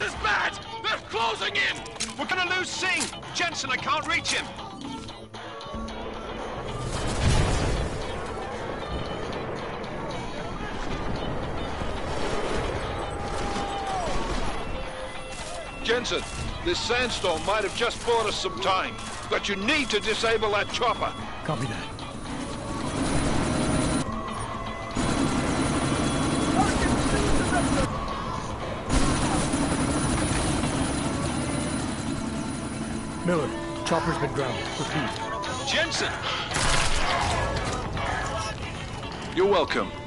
There's bad! They're closing in! We're gonna lose Singh! Jensen, I can't reach him! Jensen, this sandstorm might have just bought us some time, but you need to disable that chopper. Copy that. Chopper's been grounded. Repeat. Jensen! You're welcome.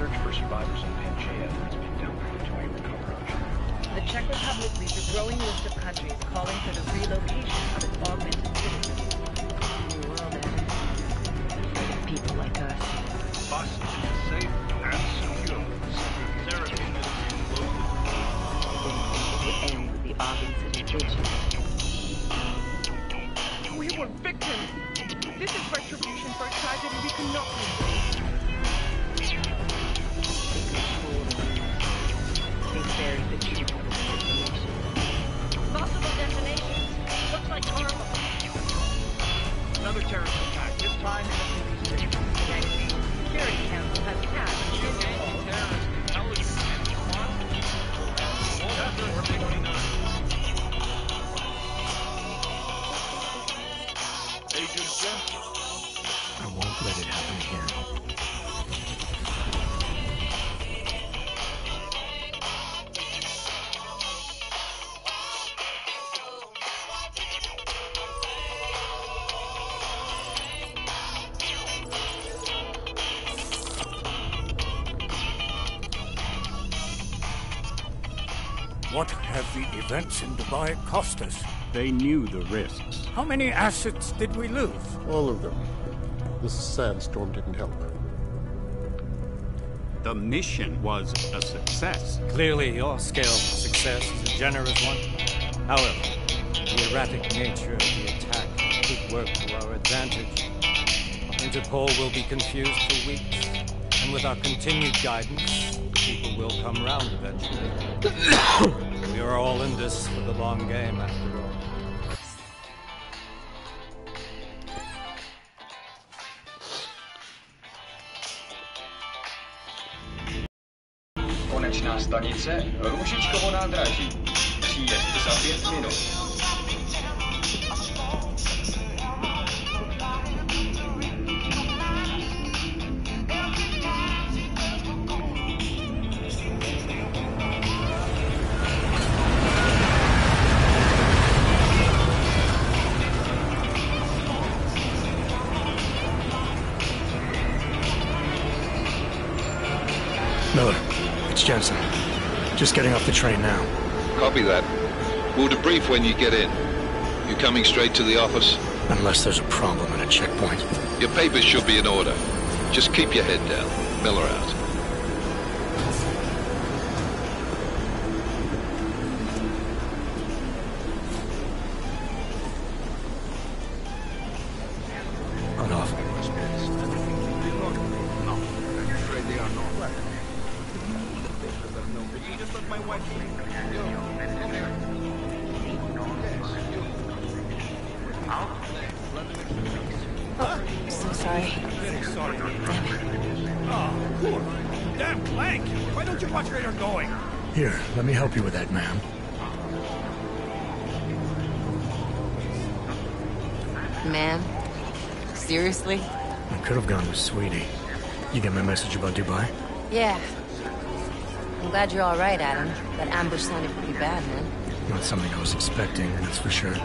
Search for survivors in Panchaea has been downgraded to a recover option. The Czech Republic leads a growing list of countries calling for the relocation of its augmented citizens. The world ends. People like us. Must be safe and secure. Seraphim is It would end with the augmented individual. We were victims. This is retribution for a tragedy we cannot undo. Events in Dubai cost us? They knew the risks. How many assets did we lose? All of them. This sandstorm didn't help. The mission was a success. Clearly, your scale of success is a generous one. However, the erratic nature of the attack could work to our advantage. Interpol will be confused for weeks, and with our continued guidance, people will come round eventually. we are all in this for the long game, after all. Konečná stanice Růžičkovo nádraží. Příjezd za pět minut. Just getting off the train now. Copy that. We'll debrief when you get in. You coming straight to the office? Unless there's a problem at a checkpoint. Your papers should be in order. Just keep your head down. Miller out. Message about Dubai? Yeah. I'm glad you're all right, Adam. That ambush sounded pretty bad, man. Not something I was expecting, that's for sure.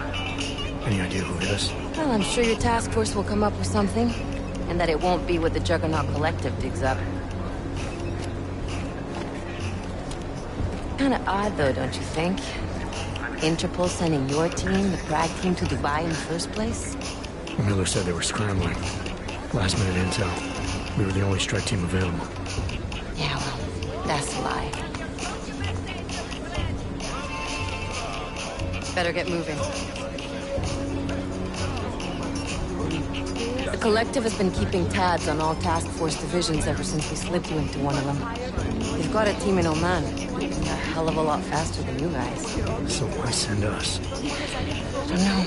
Any idea who it is? Well, I'm sure your task force will come up with something. And that it won't be what the Juggernaut Collective digs up. Kinda odd, though, don't you think? Interpol sending your team, the Prague team, to Dubai in the first place? Miller said they were scrambling. Last minute intel. We were the only strike team available. Yeah, well, that's a lie. Better get moving. The Collective has been keeping tabs on all task force divisions ever since we slipped you into one of them. They've got a team in Oman. A hell of a lot faster than you guys. So why send us? I don't know.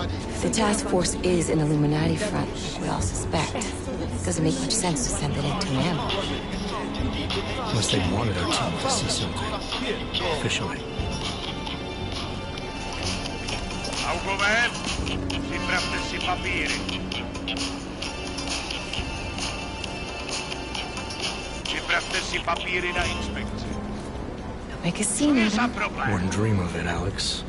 If the task force is an Illuminati front, which we all suspect, it doesn't make much sense to send it into an ambush. Unless they wanted our team to see something. Officially. Augover, si sprawdź si papiery. Si sprawdź si papiery na. Make a scene, Za Adam. Wouldn't dream of it, Alex.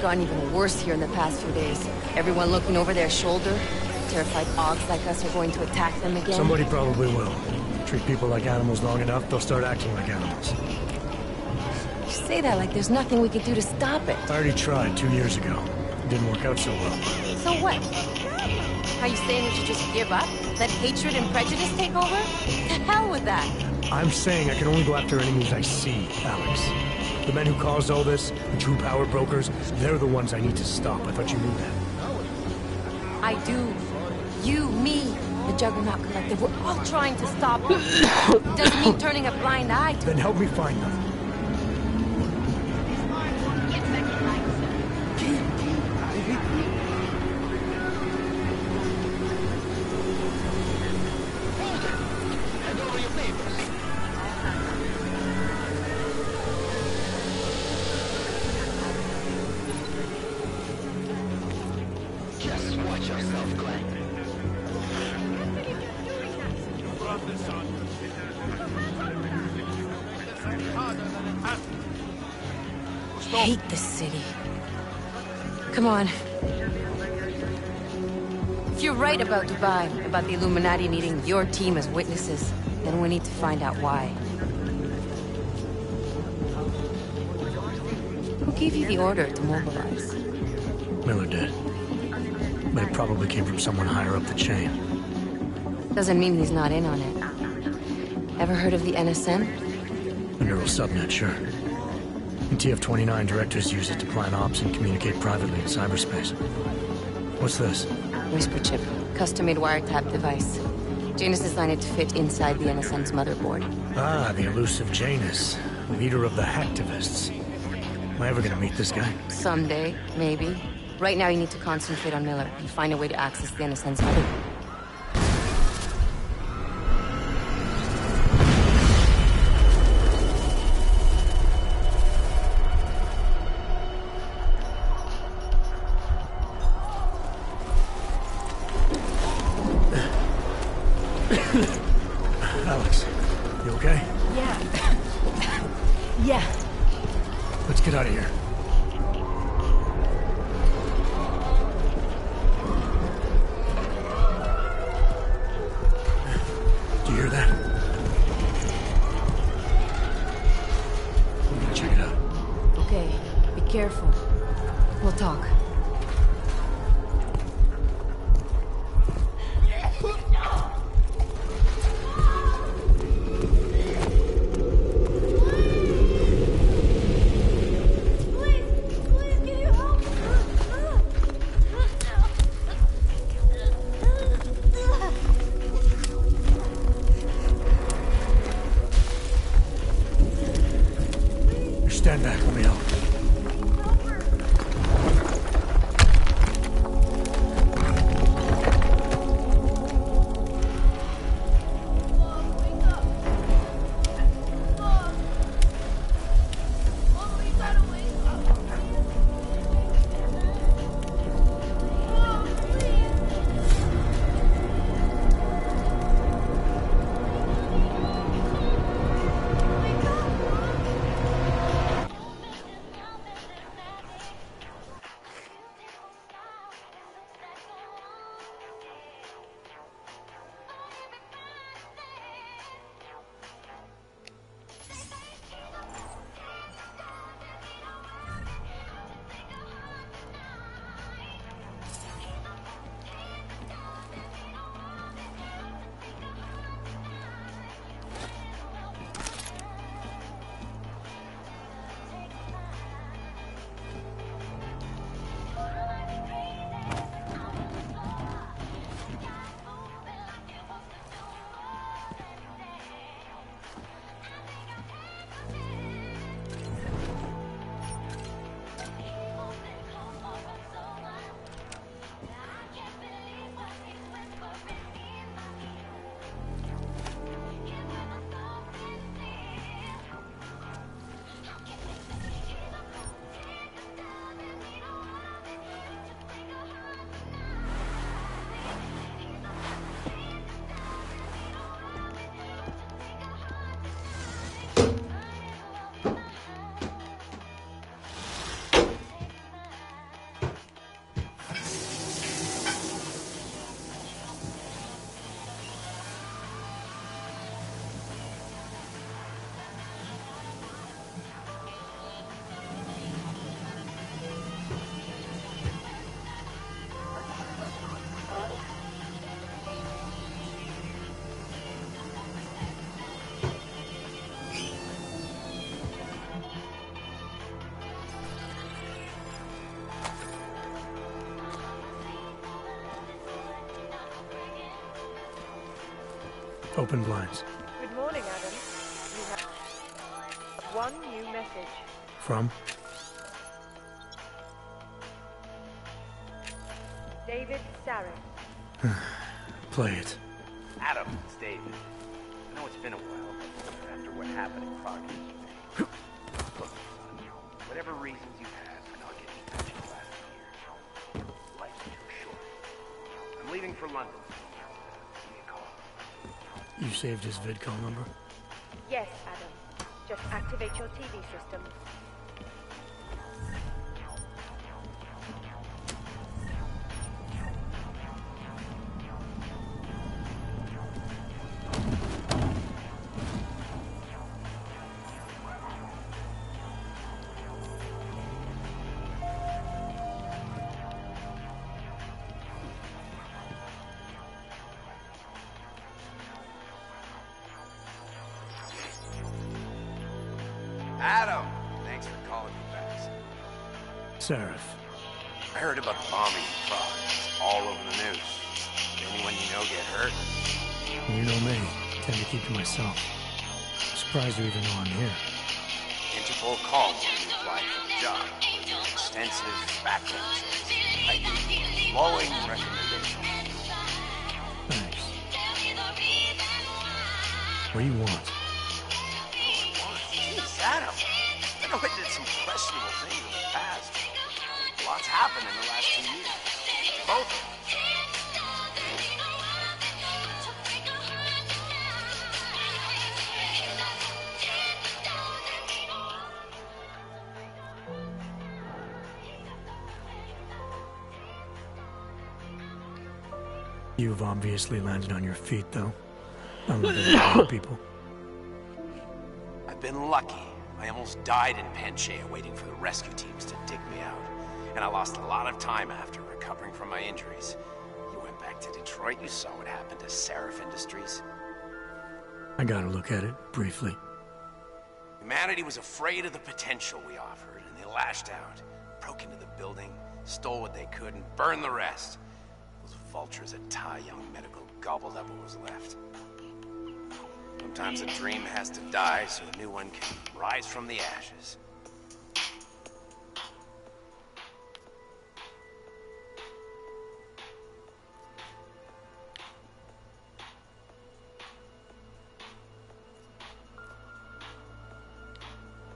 Gotten even worse here in the past few days. Everyone looking over their shoulder. Terrified ogs like us are going to attack them again. Somebody probably will. Treat people like animals long enough, they'll start acting like animals. You say that like there's nothing we could do to stop it. I already tried two years ago. It didn't work out so well. So what? Are you saying we should just give up? Let hatred and prejudice take over? To hell with that. I'm saying I can only go after enemies I see, Alex. The men who caused all this, the true power brokers, they're the ones I need to stop. I thought you knew that. I do. You, me, the Juggernaut Collective, we're all trying to stop it. Doesn't mean turning a blind eye to Then help me find them. The Illuminati needing your team as witnesses, then we need to find out why. Who gave you the order to mobilize? Miller did. But it probably came from someone higher up the chain. Doesn't mean he's not in on it. Ever heard of the NSM? A neural subnet, sure. And TF-29 directors use it to plan ops and communicate privately in cyberspace. What's this? Whisper chip, custom-made wiretap device. Janus designed it to fit inside the NSM's motherboard. Ah, the elusive Janus, leader of the hacktivists. Am I ever gonna meet this guy? Someday, maybe. Right now, you need to concentrate on Miller and find a way to access the NSM's motherboard. Open blinds. Good morning, Adam. You have one new message. From? David Sarif. Play it. Adam, it's David. I know it's been a while, but after what happened in Foggy, Look, son, whatever reasons you have for not getting back to the last year, life's too short. I'm leaving for London. You saved his VidCon number? Yes, Adam. Just activate your TV system. You've obviously landed on your feet, though. Unlike people. I've been lucky. I almost died in Panchaea waiting for the rescue teams to dig me out. And I lost a lot of time after recovering from my injuries. You went back to Detroit, you saw what happened to Sarif Industries. I gotta look at it, briefly. Humanity was afraid of the potential we offered, and they lashed out. Broke into the building, stole what they could, and burned the rest. Vultures at Tai Yong Medical gobbled up what was left. Sometimes a dream has to die so a new one can rise from the ashes.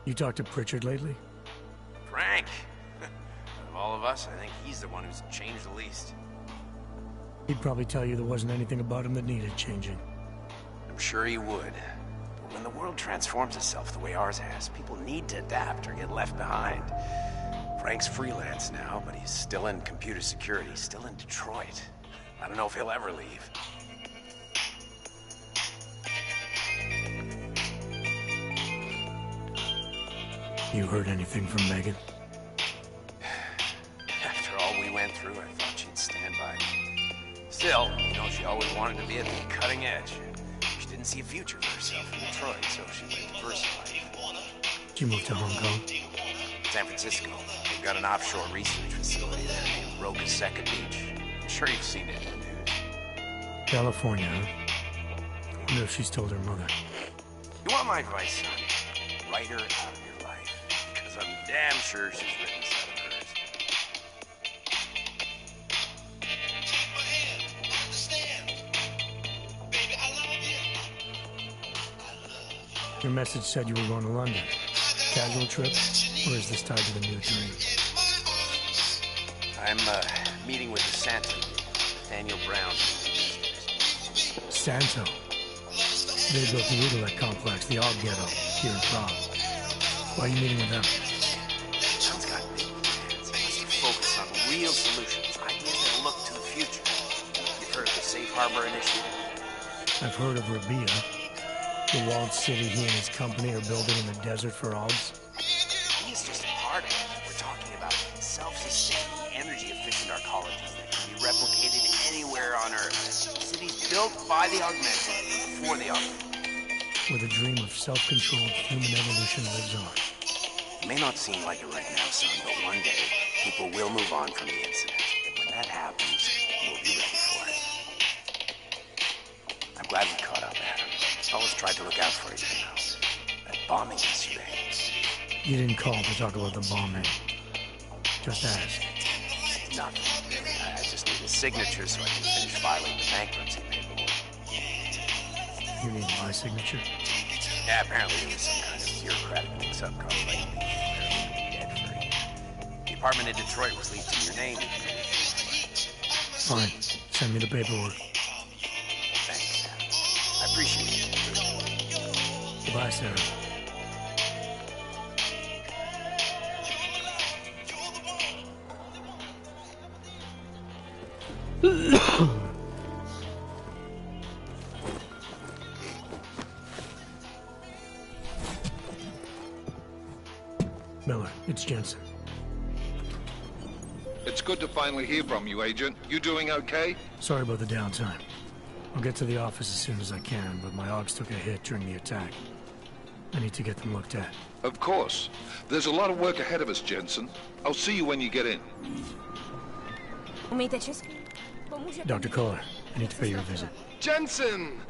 You talked to Pritchard lately? Frank! Out of all of us, I think he's the one who's changed the least. He'd probably tell you there wasn't anything about him that needed changing. I'm sure he would. But when the world transforms itself the way ours has, people need to adapt or get left behind. Frank's freelance now, but he's still in computer security, still in Detroit. I don't know if he'll ever leave. You heard anything from Megan? Be at the cutting edge. She didn't see a future for herself in Detroit, so she went diversified. She moved to Hong Kong? San Francisco. They've got an offshore research facility there named Rokuseka Beach. I'm sure you've seen it in the news. California, huh? I Wonder if she's told her mother. You want my advice, son? Write her out of your life. Because I'm damn sure she's written Your message said you were going to London. Casual trip? Or is this tied to the new dream? I'm uh, meeting with the Santa, Daniel Brown. Santo. They built the Utulek complex, the Og Ghetto, here in Prague. Why are you meeting with them? Brown's got big plans. He wants to focus on real solutions, ideas that look to the future. You've heard of the Safe Harbor Initiative? I've heard of Rabi'ah. The walled city he and his company are building in the desert for Ogs. He's just a part of it. We're talking about self-sustaining, energy-efficient arcologies that can be replicated anywhere on Earth. Cities built by the augmented, for the augmented. Where the dream of self-controlled human evolution lives on. It may not seem like it right now, son, but one day, people will move on from the incident. And when that happens, we'll be ready for it. I'm glad Tried to look out for you, you know. That bombing yesterday. You didn't call to talk about the bombing. Just ask. Nothing. I I just need his signature so I can finish filing the bankruptcy paperwork. You need my signature? Yeah, apparently there was some kind of bureaucratic mix-up caused by dead for you. The apartment in Detroit was leased in your name. Fine. Send me the paperwork. Thanks, I appreciate it. Goodbye, Sarif. Miller, it's Jensen. It's good to finally hear from you, Agent. You doing okay? Sorry about the downtime. I'll get to the office as soon as I can, but my Augs took a hit during the attack. I need to get them looked at. Of course. There's a lot of work ahead of us, Jensen. I'll see you when you get in. Umíte česky? Dr. Koller, I need to pay you a visit. Jensen!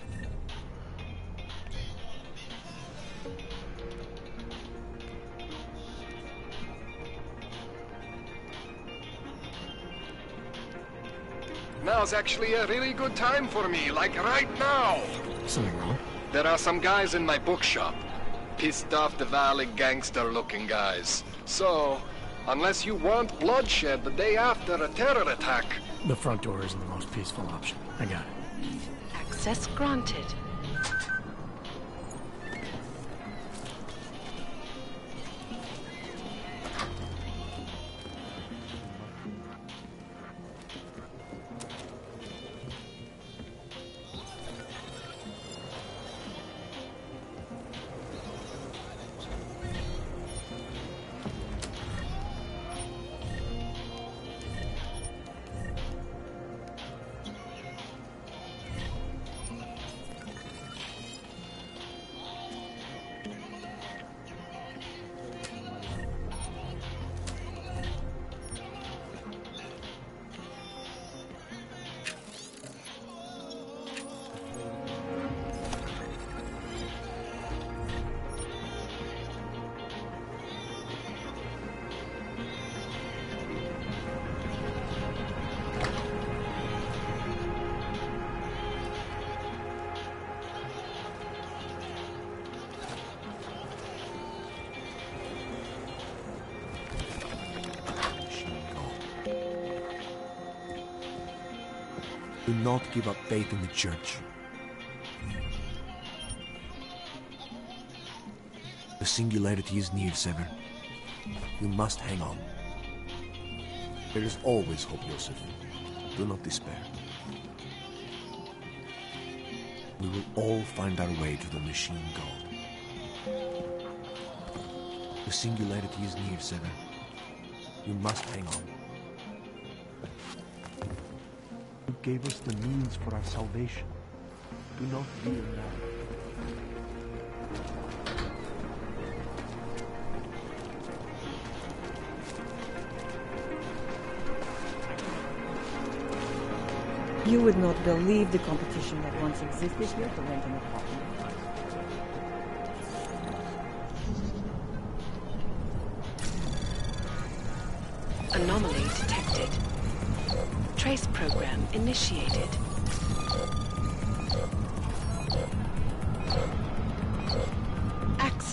Now's actually a really good time for me, like right now. Something wrong? There are some guys in my bookshop. Pissed off the Dvali gangster looking guys. So, unless you want bloodshed the day after a terror attack, The front door isn't the most peaceful option. I got it. Access granted. Not give up faith in the church. The singularity is near, Sever. You must hang on. There is always hope, Joseph. Do not despair. We will all find our way to the machine god. The singularity is near, Sever. You must hang on. Gave us the means for our salvation. Do not fear now. You would not believe the competition that once existed here to rent an apartment.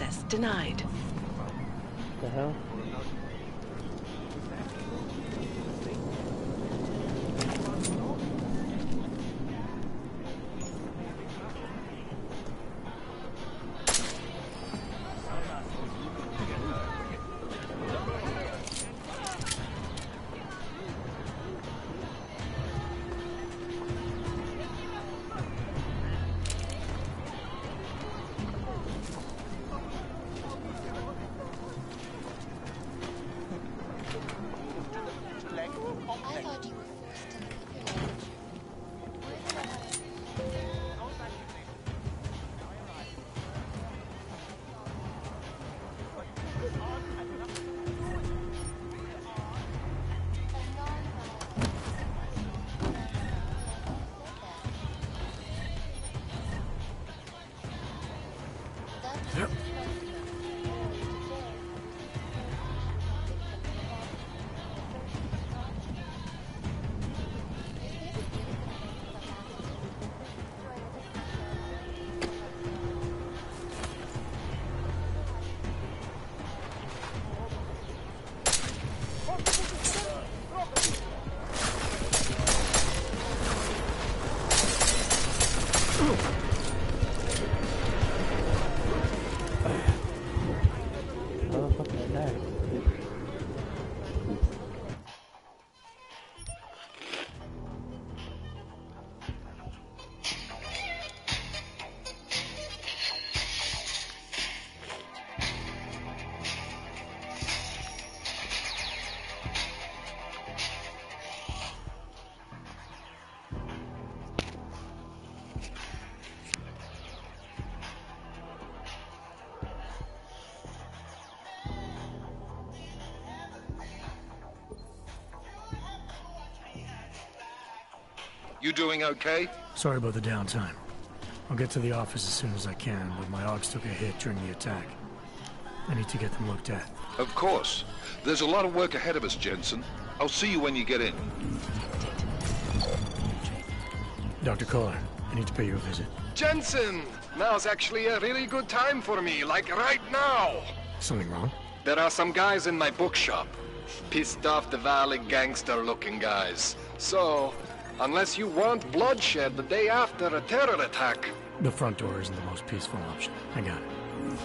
Access denied. The hell? You doing okay? Sorry about the downtime. I'll get to the office as soon as I can, but my Augs took a hit during the attack. I need to get them looked at. Of course. There's a lot of work ahead of us, Jensen. I'll see you when you get in. Dr. Koller, I need to pay you a visit. Jensen! Now's actually a really good time for me, like right now! Something wrong? There are some guys in my bookshop. Pissed off the Dvali gangster-looking guys. So, unless you want bloodshed the day after a terror attack, The front door isn't the most peaceful option. I got it.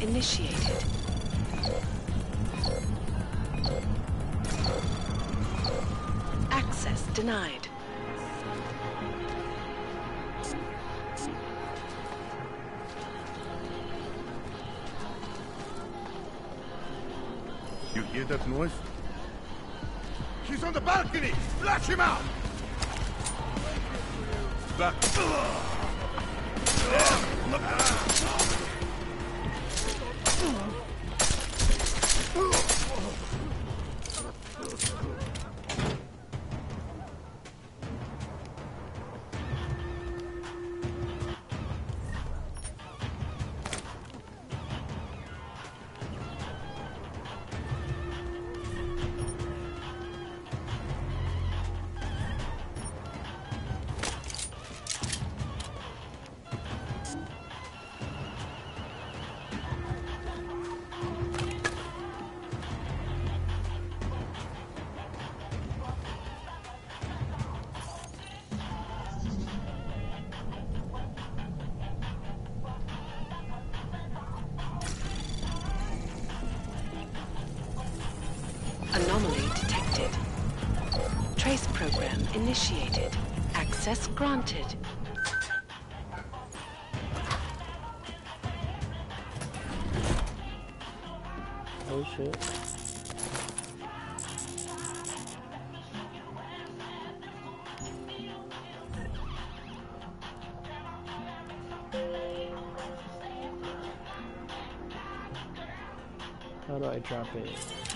Initiated. Access denied. You hear that noise? He's on the balcony! Flash him out! Back. Do I drop it?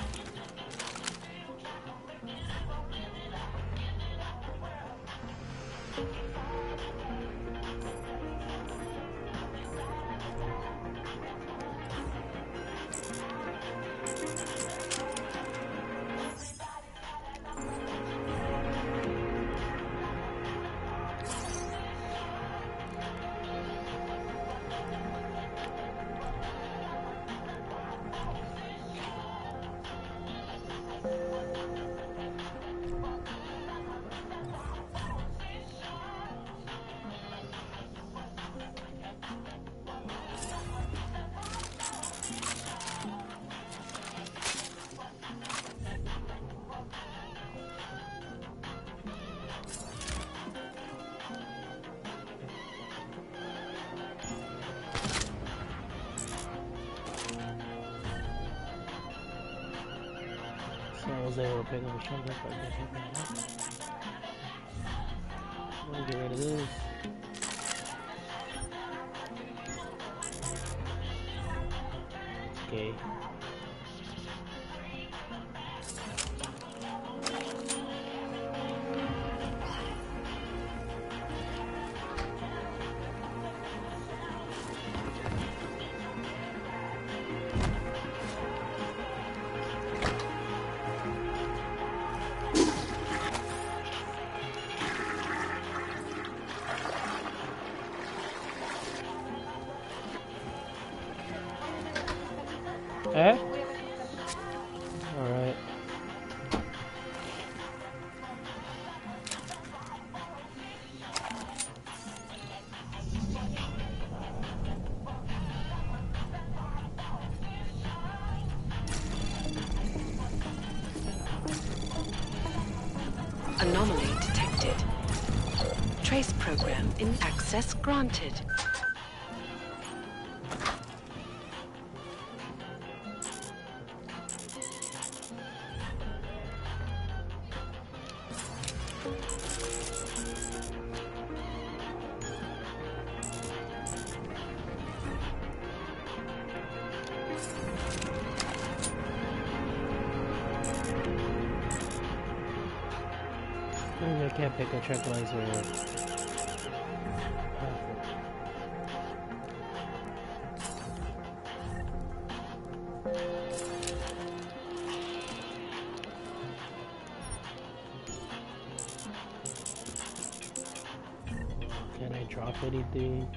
Eh? Alright. Anomaly detected. Trace program in access granted. Can't pick a tranquilizer. I drop anything?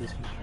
This from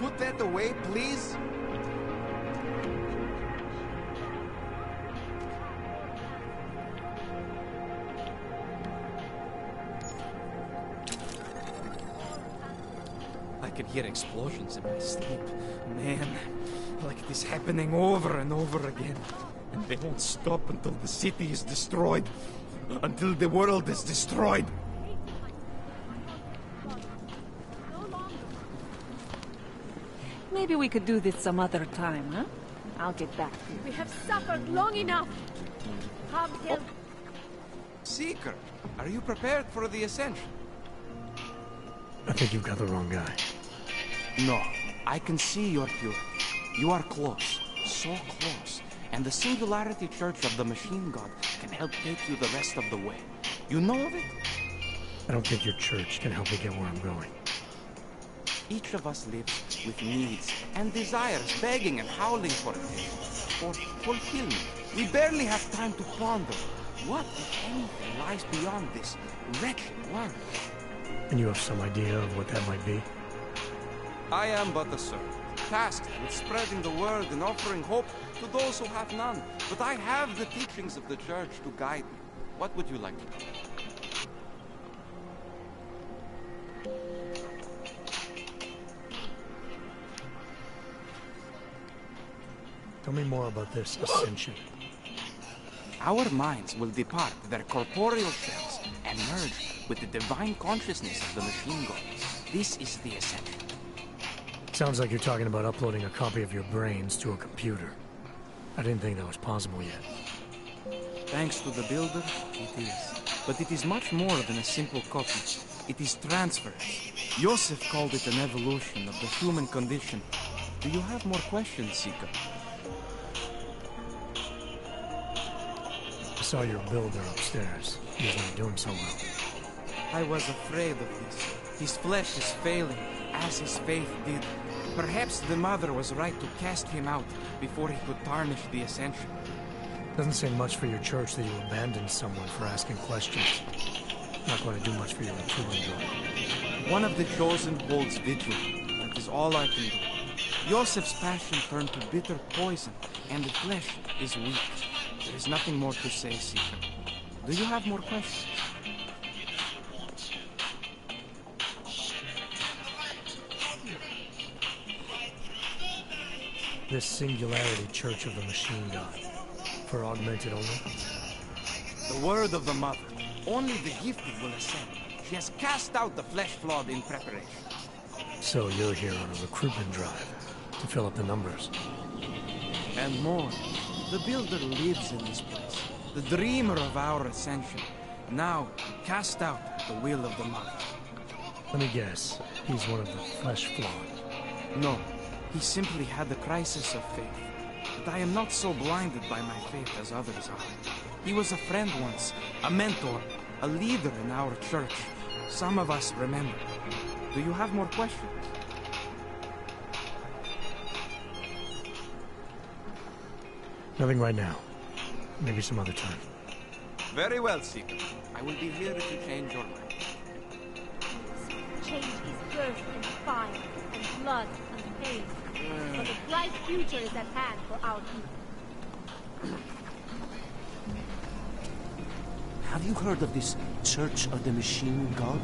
put that away, please? I can hear explosions in my sleep. Man, like it is happening over and over again. And they won't stop until the city is destroyed. Until the world is destroyed. Maybe we could do this some other time, huh? I'll get back to you. We have suffered long enough. Come, Gil. Oh. Seeker, are you prepared for the ascension? I think you've got the wrong guy. No, I can see your purity. You are close, so close. And the Singularity Church of the Machine God can help take you the rest of the way. You know of it? I don't think your church can help me get where I'm going. Each of us lives with needs and desires, begging and howling for attention, for fulfillment. We barely have time to ponder what, if anything, lies beyond this wretched world. And you have some idea of what that might be? I am but a servant. tasked with spreading the word and offering hope to those who have none. But I have the teachings of the church to guide me. What would you like to know? Tell me more about this ascension. Our minds will depart their corporeal shells and merge with the divine consciousness of the machine god. This is the ascension. Sounds like you're talking about uploading a copy of your brains to a computer. I didn't think that was possible yet. Thanks to the builder, it is. But it is much more than a simple copy. It is transference. Joseph called it an evolution of the human condition. Do you have more questions, Seeker? Saw your builder upstairs. He's not doing so well. I was afraid of this. His flesh is failing, as his faith did. Perhaps the mother was right to cast him out before he could tarnish the ascension. Doesn't say much for your church that you abandoned someone for asking questions. Not going to do much for your recruitment drive. One of the chosen holds vigil. That is all I can do. Joseph's passion turned to bitter poison, and the flesh is weak. There is nothing more to say, Seeker. Do you have more questions? This Singularity Church of the Machine God. For augmented only? The word of the mother. Only the gifted will ascend. She has cast out the flesh flawed in preparation. So you're here on a recruitment drive to fill up the numbers. And more. The builder lives in this place. The dreamer of our ascension. Now, cast out the will of the mother. Let me guess. He's one of the flesh flawed. No. He simply had a crisis of faith. But I am not so blinded by my faith as others are. He was a friend once, a mentor, a leader in our church. Some of us remember. Do you have more questions? Nothing right now. Maybe some other time. Very well, Seeker. I will be here if you change your mind. Change is birth and fire and blood and pain. But a bright future is at hand for our people. Have you heard of this Church of the Machine God?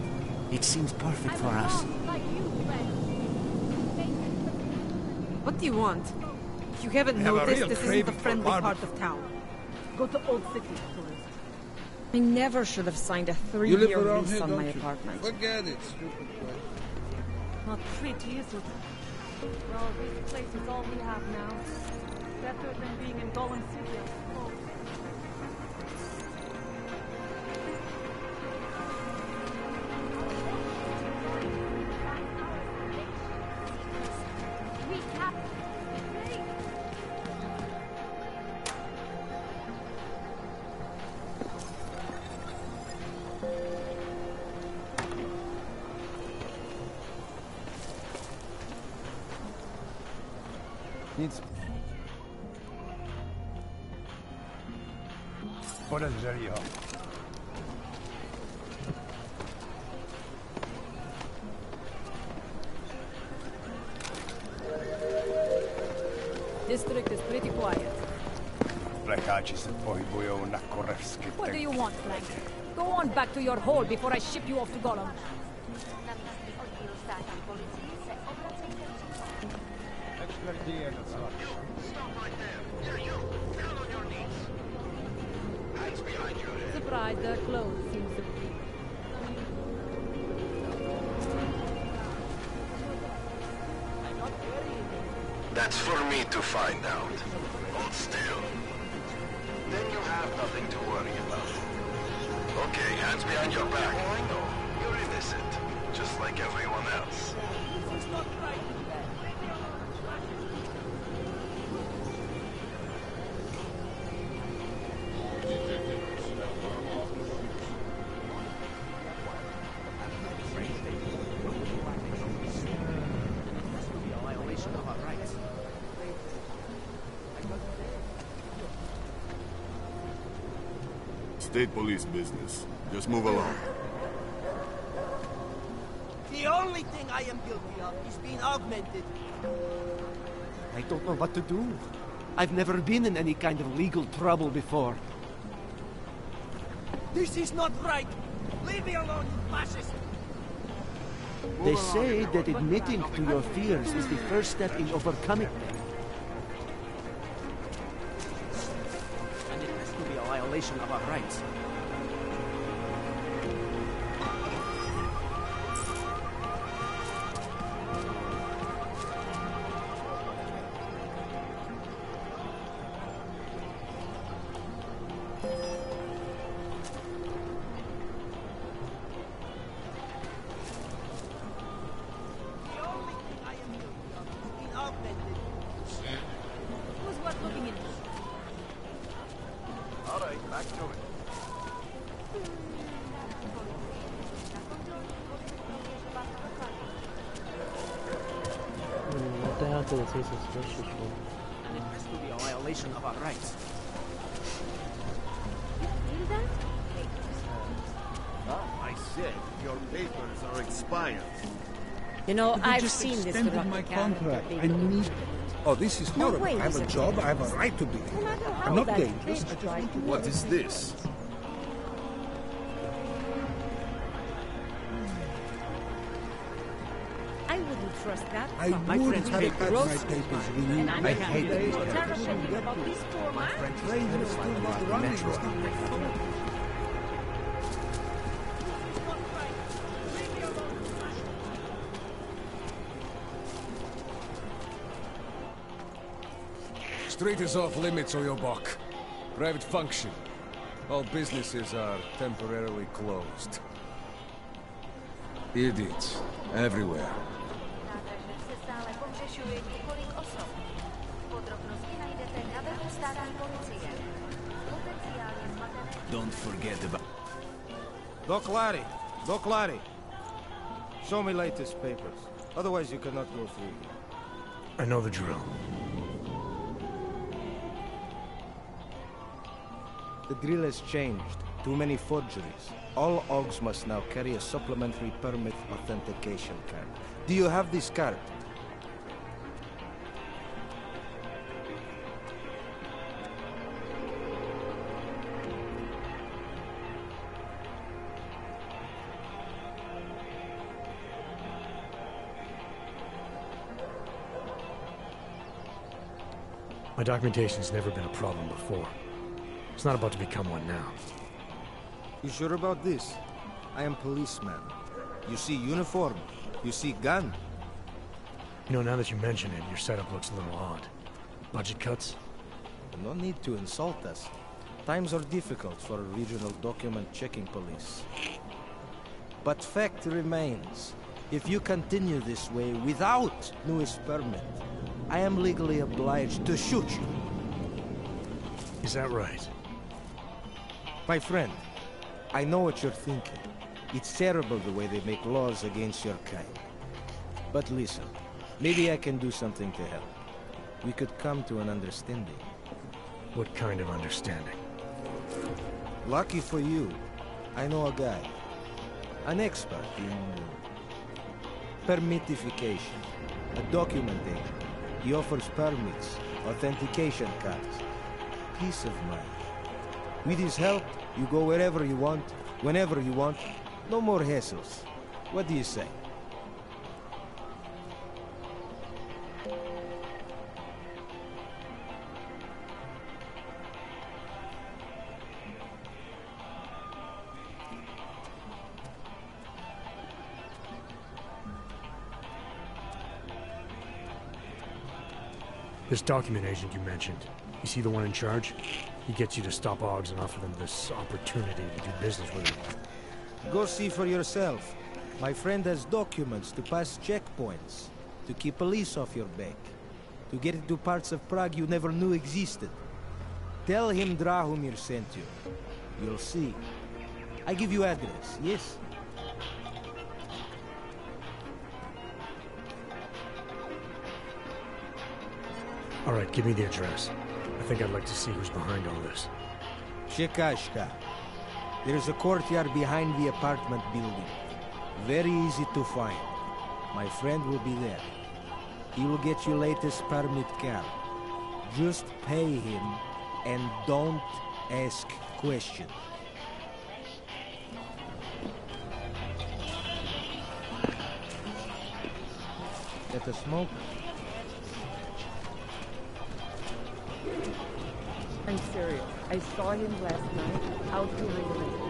It seems perfect for us. Like you, friend. What do you want? If you haven't have noticed, this isn't craving the friendly part of town. Go to Old City first. I never should have signed a three-year lease here, on my you? apartment. Forget it, stupid place. Not pretty, is it? Well, this place is all we have now. Better than being in Golem City, your hole before I ship you off to Golem. State police business. Just move along. The only thing I am guilty of is being augmented. I don't know what to do. I've never been in any kind of legal trouble before. This is not right! Leave me alone, you fascist! They say that admitting to your fears is the first step in overcoming them. Violation of our rights. You know, Could you I've just seen this my character contract. I need. Oh, this is No horrible. I have a a job. I have a right to be No here. matter how I'm not that dangerous. I just tried want to to What work. is this? I wouldn't trust that. I from would friend have had my papers renewed. And I'm I happy hate that these you papers. tell us something about this poor man. Train is Street is off limits, Oyobok. Private function. All businesses are temporarily closed. Idiots. Everywhere. se stále pohřešuje několik osob. Podrobnosti najdete na webu státní policie. Potenciálně zmatené Don't forget about... Doc Larry! Doc Larry! Show me latest papers. Otherwise you cannot go through. I know the drill. The drill has changed. Too many forgeries. All Augs must now carry a supplementary permit authentication card. Do you have this card? My documentation's never been a problem before. It's not about to become one now. You sure about this? I am policeman. You see uniform. You see gun. You know, now that you mention it, your setup looks a little odd. Budget cuts? No need to insult us. Times are difficult for a regional document checking police. But fact remains, if you continue this way without newest permit, I am legally obliged to shoot you. Is that right? My friend, I know what you're thinking. It's terrible the way they make laws against your kind. But listen, maybe I can do something to help. We could come to an understanding. What kind of understanding? Lucky for you, I know a guy. An expert in permitification. A document agent. He offers permits, authentication cards. Peace of mind. With his help, you go wherever you want, whenever you want. No more hassles. What do you say? This document agent you mentioned, is he the one in charge? He gets you to stop Augs and offer them this opportunity to do business with him. Go see for yourself. My friend has documents to pass checkpoints, to keep police off your back, to get into parts of Prague you never knew existed. Tell him Drahomir sent you. You'll see. I give you address, yes? All right, give me the address. I think I'd like to see who's behind all this. Shekashka. There's a courtyard behind the apartment building. Very easy to find. My friend will be there. He will get you latest permit card. Just pay him and don't ask questions. Get a smoke? I'm serious. I saw him last night out behind the lake.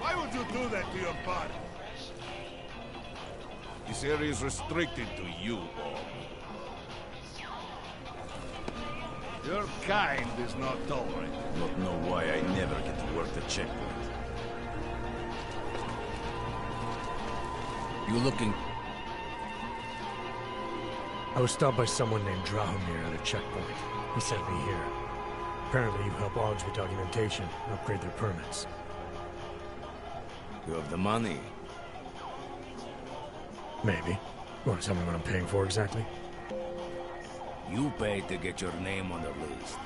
Why would you do that to your body? This area is restricted to you, Bob. Kind is not tolerated. Not know why I never get to work the checkpoint. You looking... I was stopped by someone named Drahomir at a checkpoint. He sent me here. Apparently you help Augs with documentation upgrade their permits. You have the money. Maybe. You want to tell me what I'm paying for exactly? You pay to get your name on the list.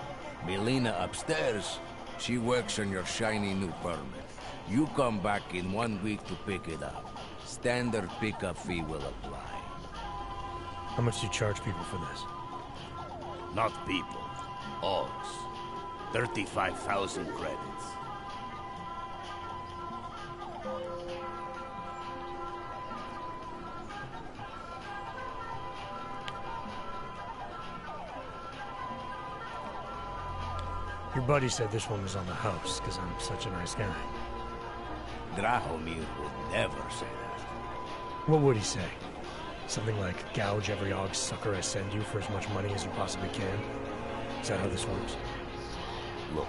Melina upstairs, she works on your shiny new permit. You come back in one week to pick it up. Standard pickup fee will apply. How much do you charge people for this? Not people. Augs. 35,000 credits. Your buddy said this one was on the house, because I'm such a nice guy. Drahomir would never say that. What would he say? Something like, gouge every Aug sucker I send you for as much money as you possibly can? Is that how this works? Look,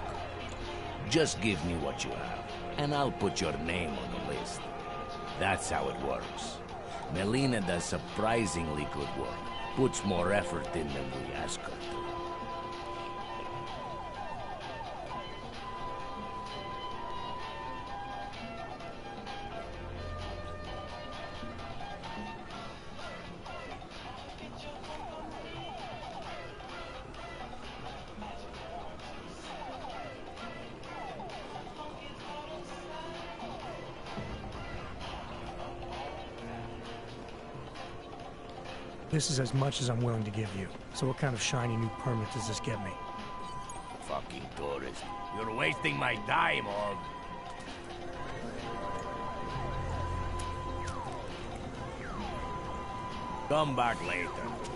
just give me what you have, and I'll put your name on the list. That's how it works. Melina does surprisingly good work. Puts more effort in than we ask her to. This is as much as I'm willing to give you. So what kind of shiny new permit does this get me? Fucking tourist. You're wasting my time, Aug. Come back later.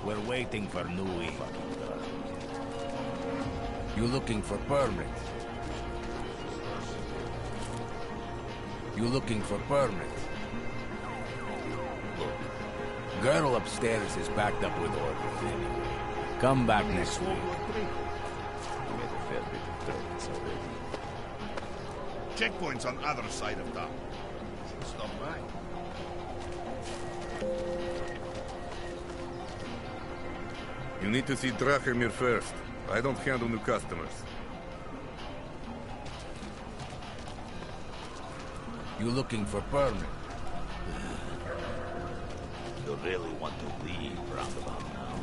We're waiting for new ink. You looking for permit? You looking for permit? Girl upstairs is backed up with orders anyway. Come back next week. Checkpoints on other side of town. Stop by. You need to see Drahomir first. I don't handle new customers. You looking for permit? You really want to leave roundabout now?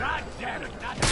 God damn it!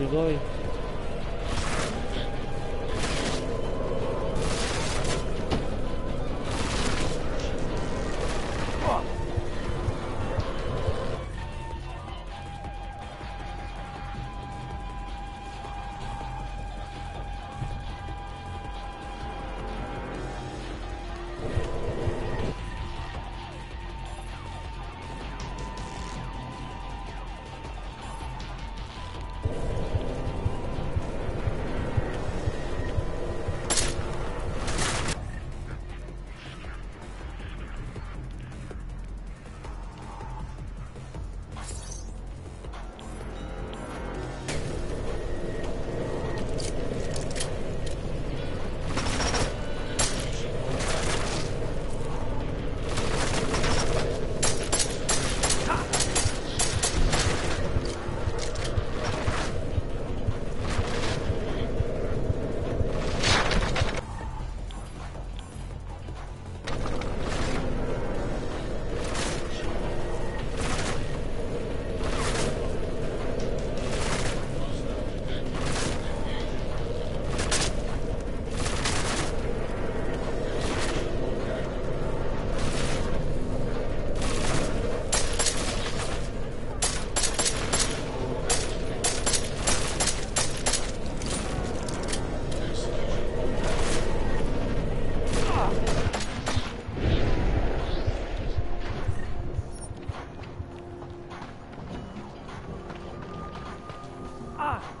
We're going.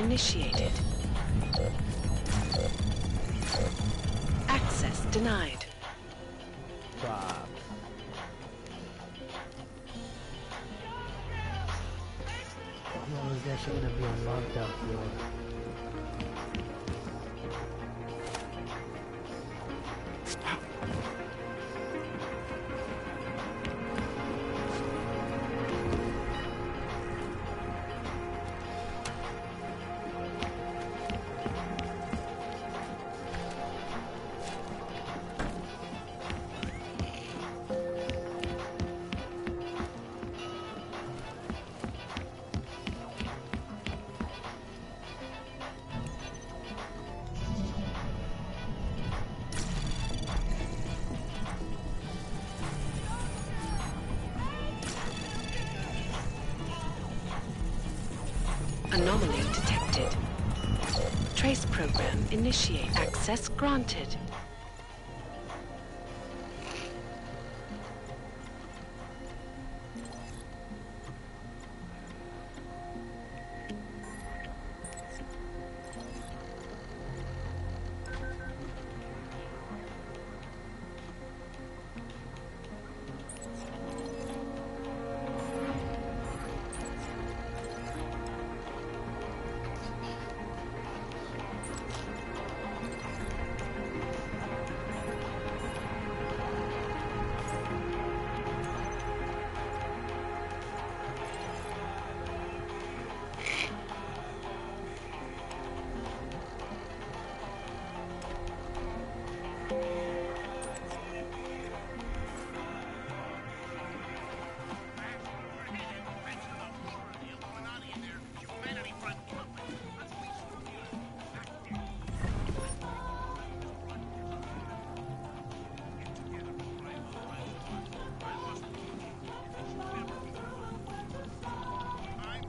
Initiated. Anomaly detected. Trace program initiate. Access granted.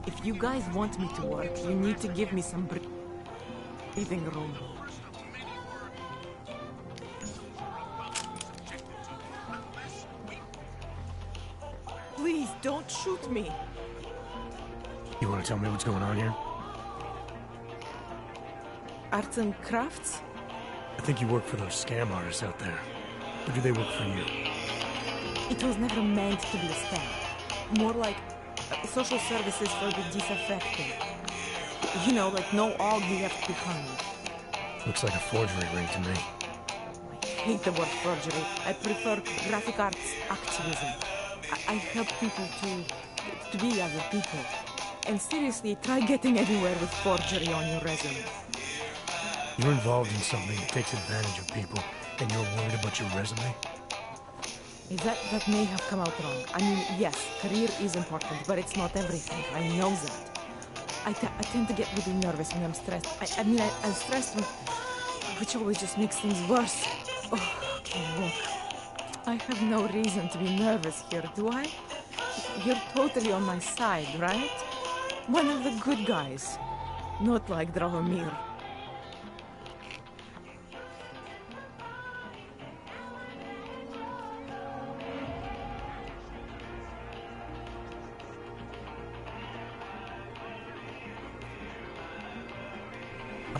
If you guys want me to work, you need to give me some bre- breathing room. Please, don't shoot me. You want to tell me what's going on here? Arts and crafts? I think you work for those scam artists out there. Or do they work for you? It was never meant to be a scam. More like social services for the disaffected. You know, like no aug left behind. Looks like a forgery ring to me. I hate the word forgery. I prefer graphic arts activism. I, I help people to to be other people. And seriously, try getting anywhere with forgery on your resume. You're involved in something that takes advantage of people, and you're worried about your resume? That that may have come out wrong? I mean, yes, career is important, but it's not everything. I know that. I, tend to get really nervous when I'm stressed. I, I mean, I, I'm stressed, when, which always just makes things worse. Oh, okay, look. I have no reason to be nervous here, do I? You're totally on my side, right? One of the good guys. Not like Drahomir.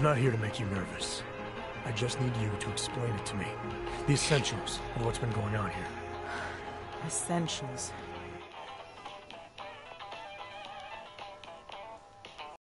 I'm not here to make you nervous. I just need you to explain it to me. The essentials of what's been going on here. Essentials.